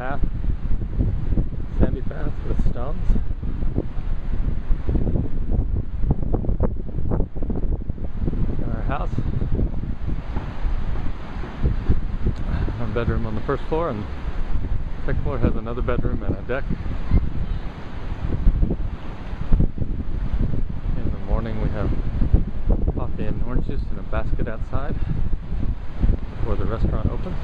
path, sandy path with stones. And our house. Our bedroom on the first floor and second floor has another bedroom and a deck. In the morning we have coffee and orange juice in a basket outside before the restaurant opens.